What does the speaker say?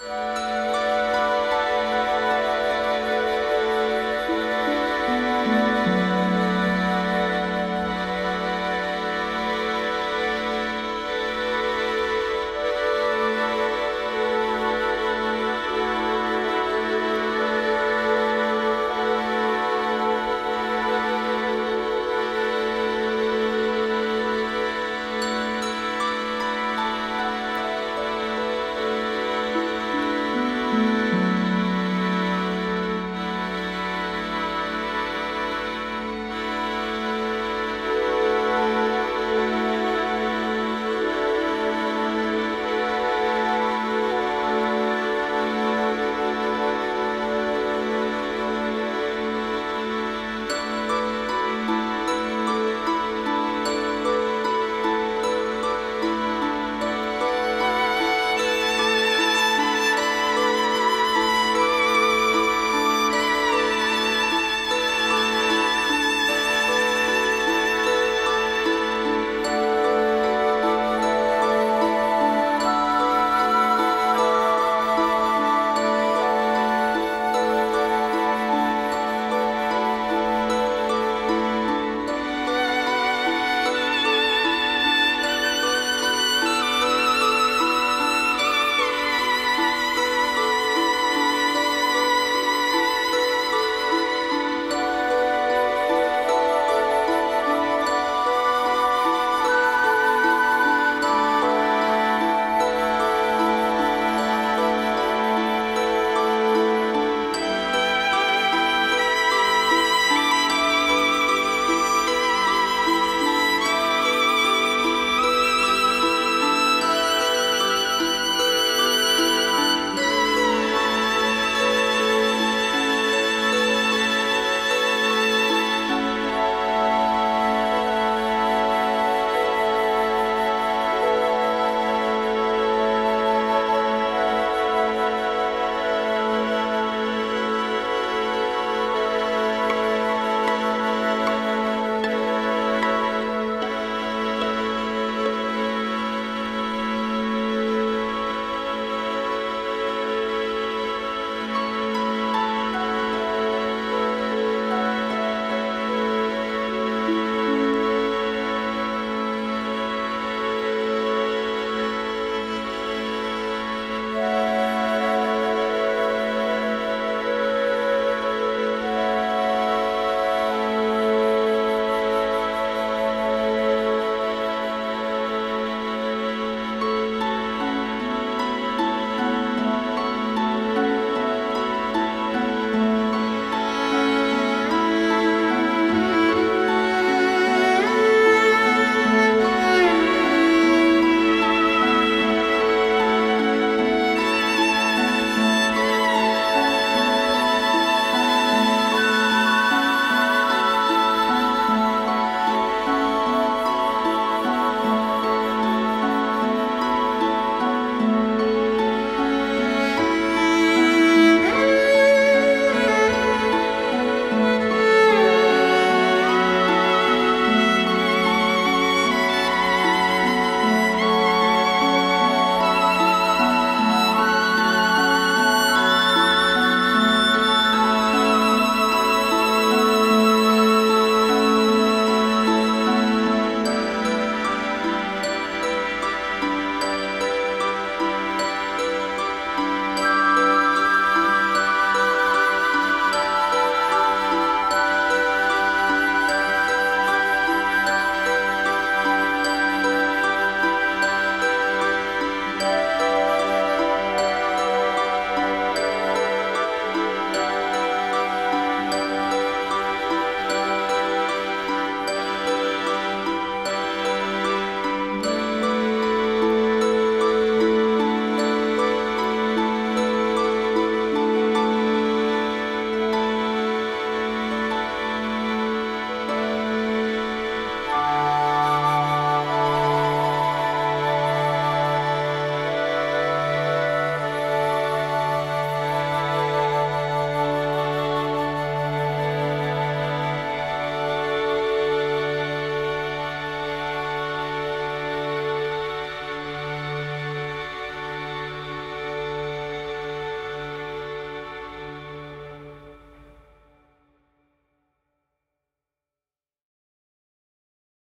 Bye.